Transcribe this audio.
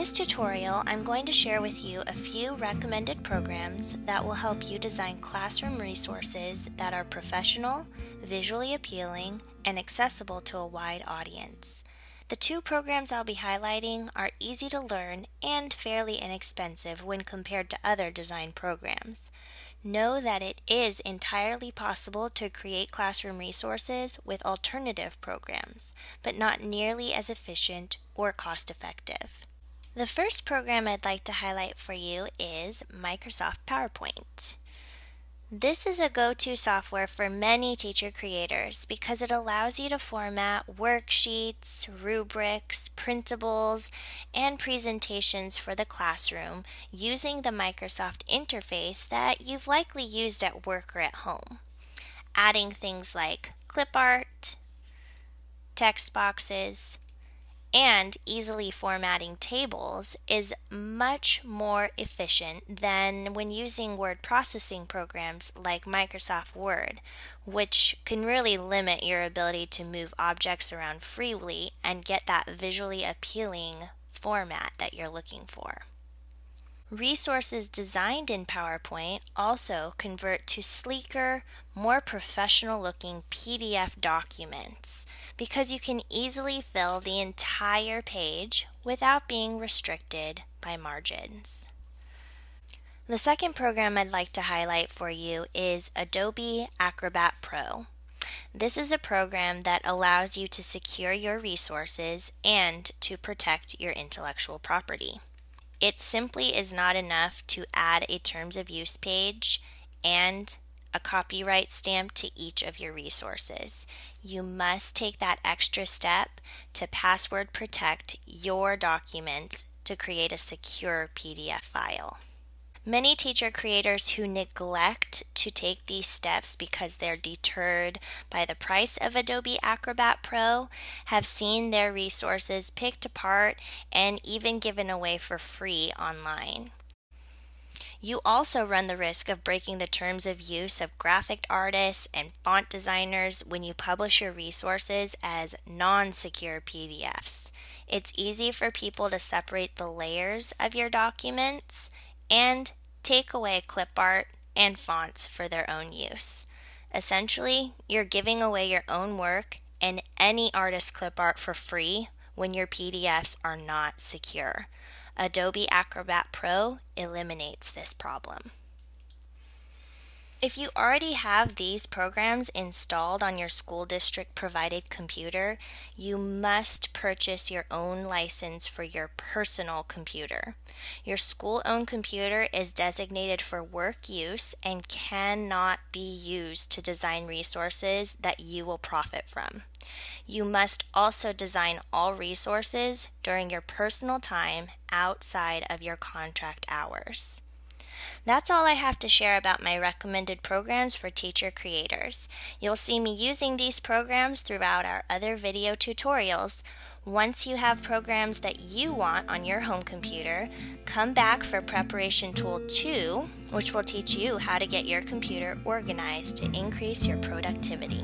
this tutorial, I'm going to share with you a few recommended programs that will help you design classroom resources that are professional, visually appealing, and accessible to a wide audience. The two programs I'll be highlighting are easy to learn and fairly inexpensive when compared to other design programs. Know that it is entirely possible to create classroom resources with alternative programs, but not nearly as efficient or cost effective. The first program I'd like to highlight for you is Microsoft PowerPoint. This is a go to software for many teacher creators because it allows you to format worksheets, rubrics, printables, and presentations for the classroom using the Microsoft interface that you've likely used at work or at home. Adding things like clip art, text boxes, and easily formatting tables is much more efficient than when using word processing programs like Microsoft Word, which can really limit your ability to move objects around freely and get that visually appealing format that you're looking for. Resources designed in PowerPoint also convert to sleeker, more professional looking PDF documents because you can easily fill the entire page without being restricted by margins. The second program I'd like to highlight for you is Adobe Acrobat Pro. This is a program that allows you to secure your resources and to protect your intellectual property. It simply is not enough to add a terms of use page and a copyright stamp to each of your resources. You must take that extra step to password protect your documents to create a secure PDF file. Many teacher creators who neglect to take these steps because they're deterred by the price of Adobe Acrobat Pro have seen their resources picked apart and even given away for free online. You also run the risk of breaking the terms of use of graphic artists and font designers when you publish your resources as non secure PDFs. It's easy for people to separate the layers of your documents and take away clip art and fonts for their own use. Essentially, you're giving away your own work and any artist clip art for free when your PDFs are not secure. Adobe Acrobat Pro eliminates this problem. If you already have these programs installed on your school district provided computer, you must purchase your own license for your personal computer. Your school owned computer is designated for work use and cannot be used to design resources that you will profit from. You must also design all resources during your personal time outside of your contract hours. That's all I have to share about my recommended programs for teacher creators. You'll see me using these programs throughout our other video tutorials. Once you have programs that you want on your home computer, come back for Preparation Tool 2, which will teach you how to get your computer organized to increase your productivity.